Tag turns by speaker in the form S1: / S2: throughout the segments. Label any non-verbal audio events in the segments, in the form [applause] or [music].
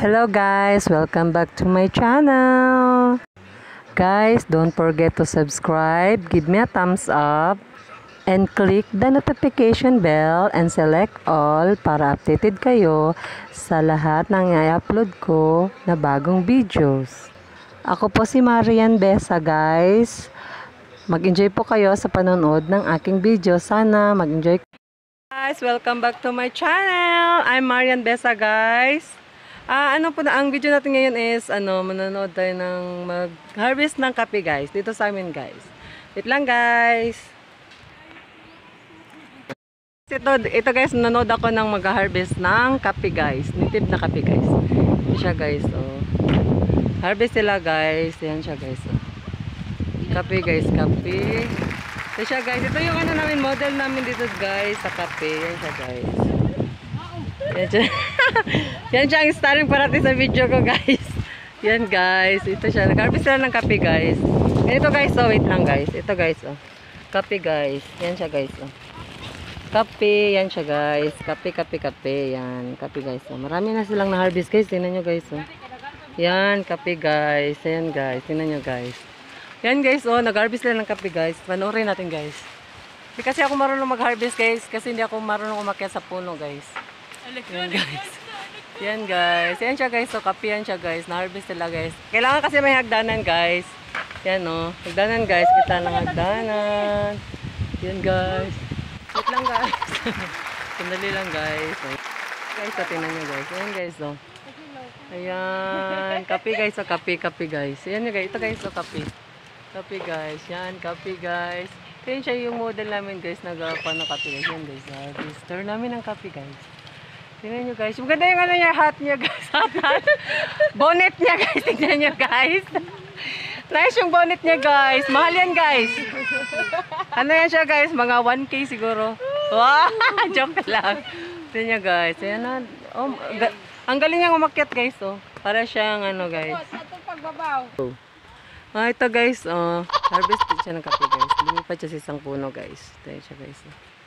S1: Hello guys, welcome back to my channel. Guys, don't forget to subscribe, give me a thumbs up, and click the notification bell and select all para updated kayo sa lahat ng i-upload ko na bagong videos. Ako po si Marian Besa guys. Mag-enjoy po kayo sa panonood ng aking video. Sana mag-enjoy Guys, welcome back to my channel. I'm Marian Besa guys. Ah, ano po na ang video natin ngayon is ano, manonood tayo ng mag-harvest ng kape guys dito sa amin guys. Wait lang guys. Ito, ito guys, nanonood ako ng mag-harvest ng kape guys. Native na kape guys. Ito siya guys, oh. Harvest sila guys. Yan siya guys, oh. Kape guys, kape. Ito siya guys. Ito yung ano namin, model namin dito guys sa kape. Yan siya guys. Yan [laughs] siya. Yan siya ang starring parating sa video ko guys. Yan guys. Ito siya. Nag-harvest sila ng kape guys. Ito guys, oh. Wait lang guys. Ito guys, oh. Kape guys. Yan siya guys, oh. Kape. Yan siya guys. Kape, kape, kape. Yan. Kape guys, oh. Marami na silang na-harvest guys. Tingnan nyo guys, oh. Yan. Kape guys. Yan guys. Tingnan nyo guys. Yan guys, oh, nag-harvest lang ng kape guys. Panoorin natin guys. Kasi ako marunong mag-harvest guys, kasi hindi ako marunong umakyat sa puno guys. Yan guys. Yan guys. Yan siya guys, so kape yan siya guys. Na-harvest sila guys. Kailangan kasi may hagdanan guys. Yan oh, hagdanan guys. Kita ng hagdanan. Yan guys. Wait lang guys. [laughs] Sandali lang guys. Guys, so tingnan nyo guys. Yan guys, oh. Ayan, kape guys, so kape, kape guys. Yan guys, ito guys, so kape. Kape guys, yan, kape guys. Yun siya yung model namin guys, nagapa ng kape guys. Yan guys, harvester namin ng kape guys. Tingnan nyo guys. Maganda yung ano niya, hat niya guys. [laughs] Hat, hat. bonnet niya guys. Tingnan nyo guys. Nice yung bonnet niya guys. Mahal yan guys. Ano yan siya guys? Mga 1K siguro. Wow! [laughs] Joke lang. Tingnan nyo guys. Ayan na. Oh, ga- ang galing niyang umakyat guys. Oh. Para siyang ano guys. Ah, ito guys, oh, harvest siya ng kape guys. Lumipad siya sa isang puno guys. Ito siya guys. Oh.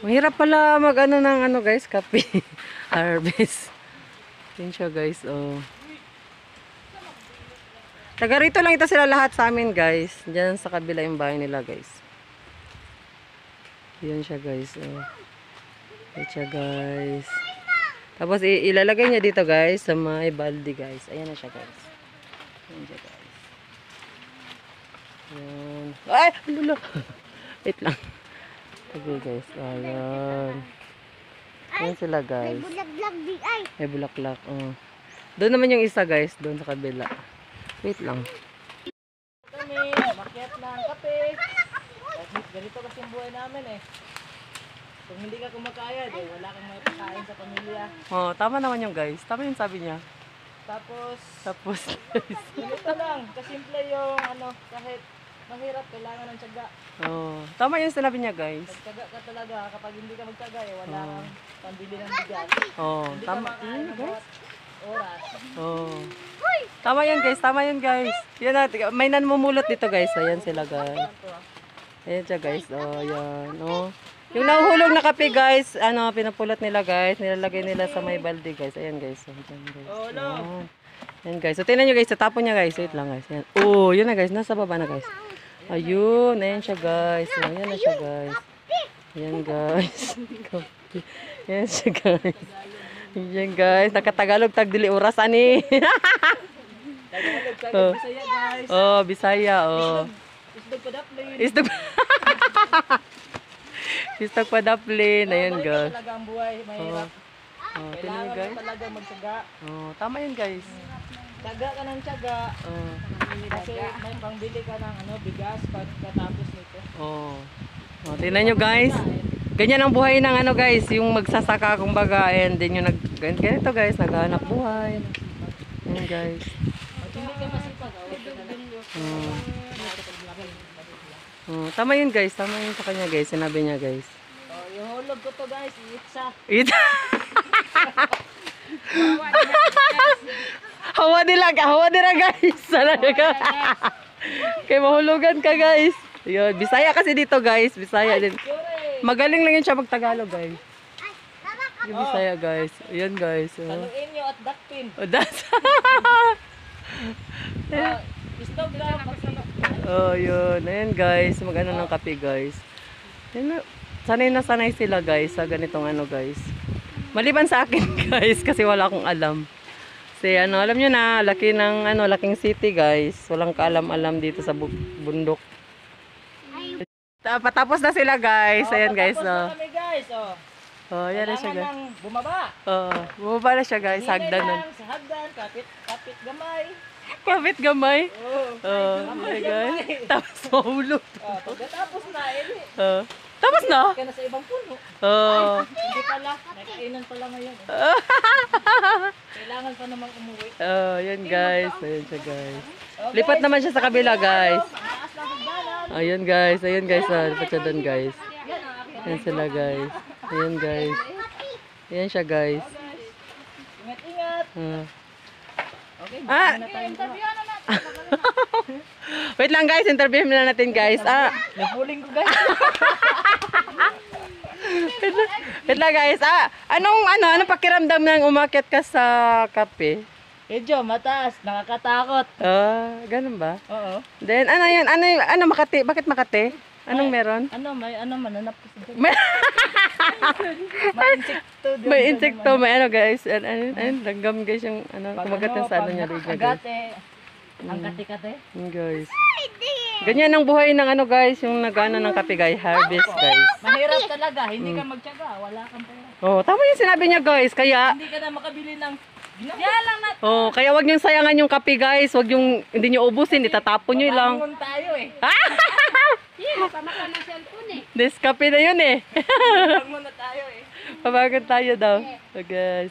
S1: Mahirap pala mag ano ng ano guys, kape. [laughs] harvest. Yan siya guys, oh. Taga rito lang ito sila lahat sa amin guys. Diyan sa kabila yung bahay nila guys. Yan siya guys, oh. Yan siya guys. Tapos ilalagay niya dito guys sa may balde guys. Ayan na siya guys. Ayan siya guys. Ayan. Ay! Lula! [laughs] Wait lang. Okay guys. Ayan. Ayan sila guys.
S2: Bulaglag di ay.
S1: May bulaklak. Oh. Doon naman yung isa guys. Doon sa kabila. Wait lang.
S3: kami, makiat ng kape. Ganito kasi ang buhay namin eh. Kung hindi ka kumakayad eh, wala kang may pagkain sa pamilya.
S1: Oh, tama naman yung guys. Tama yung sabi niya.
S3: Tapos,
S1: Tapos, [laughs]
S3: ganito lang, kasimple yung ano, kahit mahirap, kailangan ng tiyaga.
S1: oh, tama yung sinabi niya guys.
S3: Magtiyaga ka talaga, kapag hindi ka magtiyaga eh, wala kang pambili ng bigas.
S1: Oh,
S3: Hindi
S1: tama.
S3: ka makain ng bawat oras.
S1: Oh. Tama yan guys, tama yan guys. Yan na, tiga- may nanmumulot dito guys. Ayan sila guys. Ayan siya guys. Oh, yan. Oh. Yung nahuhulog na kape guys, ano, pinapulot nila guys. Nilalagay nila sa may balde guys. Ayan guys. Oh, Ayan guys.
S3: Oh, no.
S1: Ayan. Ayan guys. So, tingnan nyo guys. Sa tapon niya guys. Wait lang guys. Ayan. Oh, yun na guys. Nasa baba na guys. Ayun. Ayan siya guys. Oh, ayan na siya guys. Ayan guys. [laughs] Ayan siya guys. Ayan guys. Nakatagalog tag dili oras ani.
S3: Tagalog, tagalog, [laughs]
S1: Oh.
S3: Bisaya guys.
S1: oh, Bisaya oh.
S3: Isdog pa daplin.
S1: Istog Istog pa [laughs] daplin. Ayan guys.
S3: talaga ang buhay, mahirap.
S1: Oh, tingnan
S3: Kailangan
S1: guys.
S3: talaga magtiyaga.
S1: Oh, tama yun guys.
S3: Tiyaga ka ng tiyaga.
S1: Oh.
S3: Kasi may pangbili ka ng ano, bigas pagkatapos nito.
S1: Oh. Oh, tingnan nyo guys. Ganyan ang buhay ng ano guys, yung magsasaka kumbaga and then yung nag gan- ganito guys, naghahanap buhay. Ayan guys.
S3: Pag hindi ka masipag, oh.
S1: Oh. Oh, tama yun guys, tama yun sa kanya guys, sinabi niya guys.
S3: Oh, yung hulog ko to guys, iitsa.
S1: It [laughs] [laughs] Hawa nila ka, hawa nila guys. Sana ka. [laughs] Kay mahulugan ka guys. Yun, Bisaya kasi dito guys, Bisaya din. Magaling lang yun siya magtagalog guys. Yung Bisaya guys. Ayan guys. Oh.
S3: Haluin nyo at duckpin.
S1: Oh, that's...
S3: Uh, stove lang pag
S1: oh, yun. Ayan guys, mag-ano ng kape guys. Ayan na. Sanay na sanay sila guys sa ganitong ano guys. Maliban sa akin [laughs] guys kasi wala akong alam. Kasi ano, alam nyo na, laki ng ano, laking city guys. Walang kaalam-alam dito sa bu- bundok. Ta- Patapos na sila guys. Ayan guys.
S3: Tapos na
S1: Oh,
S3: kami guys. Oh.
S1: oh yan na siya guys.
S3: bumaba.
S1: Oh, bumaba na siya guys. Hagdan nun.
S3: hagdan, kapit, kapit gamay.
S1: Kapit gamay.
S3: Oh.
S1: Oh, okay guys. [laughs] Tapos mahulog.
S3: Oh, pagkatapos na, eh,
S1: Oh. Tapos na?
S3: ka na sa ibang puno.
S1: Oh.
S3: Hindi pala, nakainan pala ngayon. Eh. [laughs] Kailangan pa namang umuwi.
S1: Oh, yan guys. Ayan siya guys.
S3: Okay.
S1: Lipat naman siya sa kabila guys.
S3: Lang hagdanan.
S1: Ayun guys. Ayun guys. Ah, lipat siya doon guys.
S3: Aking
S1: Ayan sila guys. Ayan guys. Ayan siya guys.
S3: Ingat-ingat.
S1: Ah.
S3: Okay,
S1: Ah! [laughs] [laughs] Wait lang guys. Interview na natin guys. Ah.
S3: Napuling ko guys. [laughs]
S1: Wait lang, wait lang guys. Ah. Anong ano? Anong pakiramdam nang umakyat ka sa kape?
S3: Medyo mataas, nakakatakot.
S1: Ah, ganun ba?
S3: Oo.
S1: Then ano yun? Ano? Ano Makati? Bakit Makati? Anong meron?
S3: Ano, may ano mananap ko sa
S1: May, [laughs]
S3: May insekto
S1: may insekto, may ano guys. Ano, ano, ano, langgam guys yung ano, kumagat
S3: ano,
S1: sa ano niya guys.
S3: Agate. Ang kati-kati.
S1: Yun, guys. Ganyan ang buhay ng ano guys, yung nagana ng kape guys, harvest guys.
S3: Mahirap talaga, hindi ka magtiyaga, wala kang pera.
S1: Oh, tama yung sinabi niya guys, kaya
S3: Hindi ka na makabili ng Yan lang na.
S1: Oh, kaya wag niyo sayangan yung kape guys, wag yung hindi niyo ubusin, itatapon niyo lang.
S3: Bangon tayo [laughs] eh.
S1: This kape na yun eh.
S3: Bangon na tayo eh. [laughs]
S1: Pabagan tayo daw. So guys,